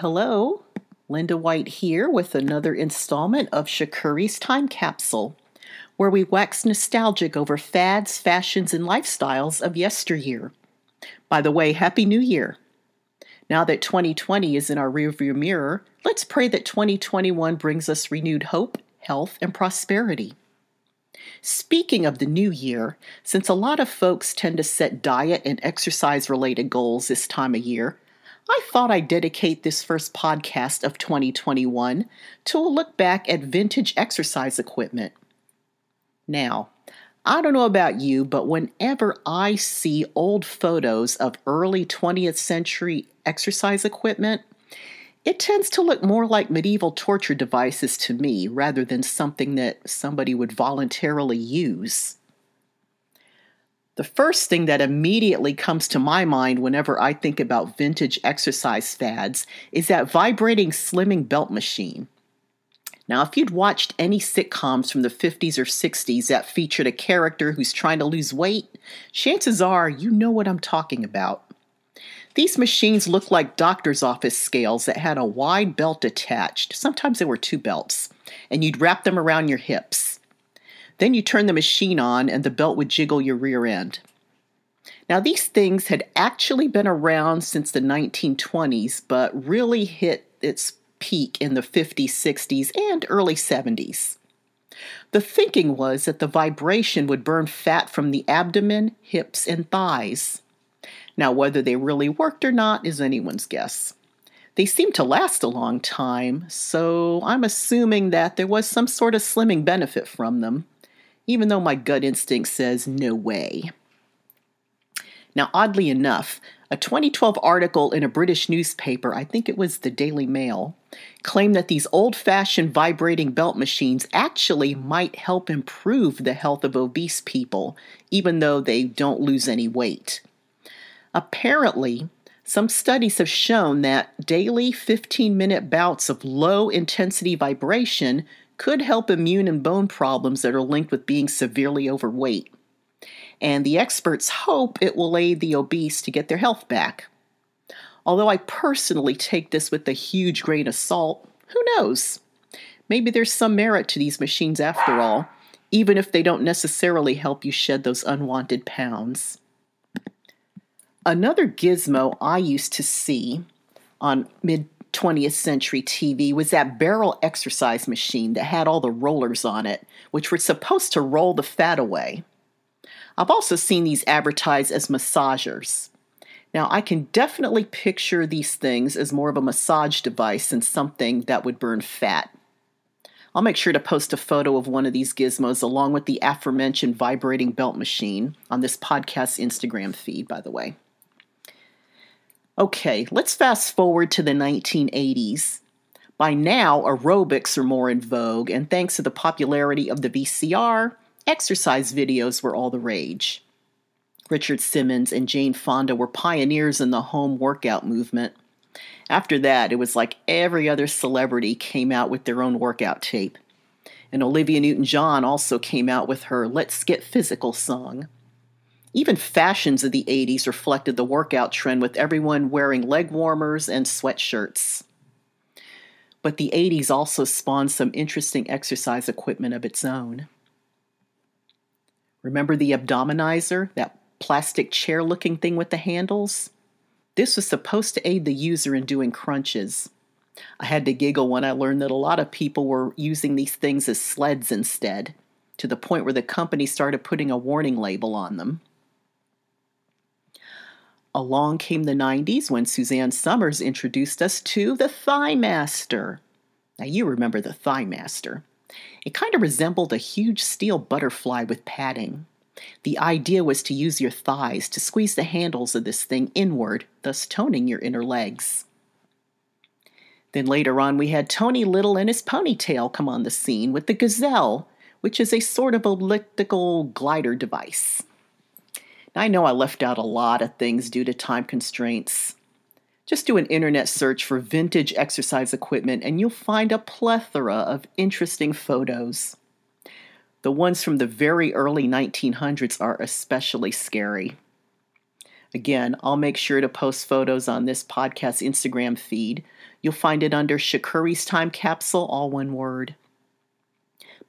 Hello. Linda White here with another installment of Shakuri's Time Capsule, where we wax nostalgic over fads, fashions, and lifestyles of yesteryear. By the way, Happy New Year. Now that 2020 is in our rearview mirror, let's pray that 2021 brings us renewed hope, health, and prosperity. Speaking of the new year, since a lot of folks tend to set diet and exercise related goals this time of year, I thought I'd dedicate this first podcast of 2021 to a look back at vintage exercise equipment. Now, I don't know about you, but whenever I see old photos of early 20th century exercise equipment, it tends to look more like medieval torture devices to me rather than something that somebody would voluntarily use. The first thing that immediately comes to my mind whenever I think about vintage exercise fads is that vibrating slimming belt machine. Now, if you'd watched any sitcoms from the 50s or 60s that featured a character who's trying to lose weight, chances are you know what I'm talking about. These machines looked like doctor's office scales that had a wide belt attached. Sometimes there were two belts, and you'd wrap them around your hips. Then you turn the machine on and the belt would jiggle your rear end. Now, these things had actually been around since the 1920s, but really hit its peak in the 50s, 60s, and early 70s. The thinking was that the vibration would burn fat from the abdomen, hips, and thighs. Now, whether they really worked or not is anyone's guess. They seemed to last a long time, so I'm assuming that there was some sort of slimming benefit from them even though my gut instinct says no way. Now, oddly enough, a 2012 article in a British newspaper, I think it was the Daily Mail, claimed that these old fashioned vibrating belt machines actually might help improve the health of obese people, even though they don't lose any weight. Apparently, some studies have shown that daily 15 minute bouts of low intensity vibration could help immune and bone problems that are linked with being severely overweight. And the experts hope it will aid the obese to get their health back. Although I personally take this with a huge grain of salt, who knows? Maybe there's some merit to these machines after all, even if they don't necessarily help you shed those unwanted pounds. Another gizmo I used to see on mid 20th century TV was that barrel exercise machine that had all the rollers on it, which were supposed to roll the fat away. I've also seen these advertised as massagers. Now, I can definitely picture these things as more of a massage device than something that would burn fat. I'll make sure to post a photo of one of these gizmos along with the aforementioned vibrating belt machine on this podcast Instagram feed, by the way. Okay, let's fast forward to the 1980s. By now, aerobics are more in vogue, and thanks to the popularity of the VCR, exercise videos were all the rage. Richard Simmons and Jane Fonda were pioneers in the home workout movement. After that, it was like every other celebrity came out with their own workout tape. And Olivia Newton John also came out with her Let's Get Physical song. Even fashions of the 80s reflected the workout trend with everyone wearing leg warmers and sweatshirts. But the 80s also spawned some interesting exercise equipment of its own. Remember the abdominizer, that plastic chair looking thing with the handles? This was supposed to aid the user in doing crunches. I had to giggle when I learned that a lot of people were using these things as sleds instead, to the point where the company started putting a warning label on them. Along came the 90s when Suzanne Somers introduced us to the Thigh Master. Now, you remember the Thigh Master. It kind of resembled a huge steel butterfly with padding. The idea was to use your thighs to squeeze the handles of this thing inward, thus toning your inner legs. Then later on, we had Tony Little and his ponytail come on the scene with the Gazelle, which is a sort of elliptical glider device. I know I left out a lot of things due to time constraints. Just do an internet search for vintage exercise equipment and you'll find a plethora of interesting photos. The ones from the very early 1900s are especially scary. Again, I'll make sure to post photos on this podcast Instagram feed. You'll find it under Shakuri's Time Capsule, all one word.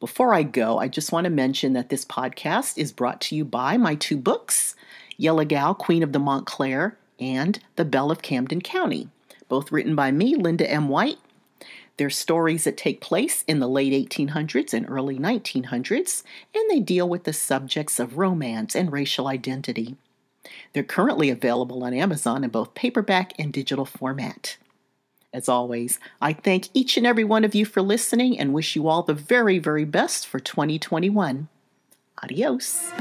Before I go, I just want to mention that this podcast is brought to you by my two books, Yellow Gal, Queen of the Montclair, and The Belle of Camden County, both written by me, Linda M. White. They're stories that take place in the late 1800s and early 1900s, and they deal with the subjects of romance and racial identity. They're currently available on Amazon in both paperback and digital format. As always, I thank each and every one of you for listening and wish you all the very, very best for 2021. Adios.